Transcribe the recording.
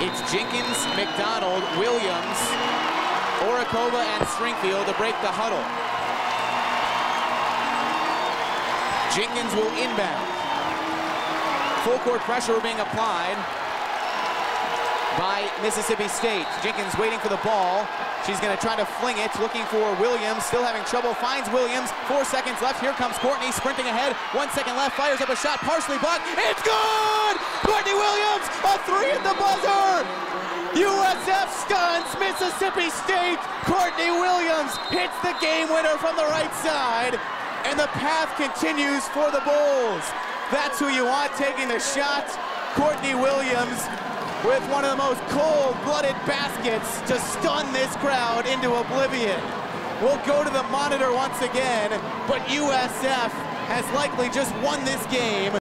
It's Jenkins, McDonald, Williams, Orekhova, and Stringfield to break the huddle. Jenkins will inbound. Full court pressure being applied by Mississippi State. Jenkins waiting for the ball. She's going to try to fling it, looking for Williams, still having trouble, finds Williams. Four seconds left. Here comes Courtney sprinting ahead. One second left, fires up a shot, partially blocked. It's good! Courtney Williams, a three at the buzzer! USF stuns Mississippi State. Courtney Williams hits the game winner from the right side, and the path continues for the Bulls. That's who you want taking the shot. Courtney Williams with one of the most cold-blooded baskets to stun this crowd into oblivion. We'll go to the monitor once again, but USF has likely just won this game.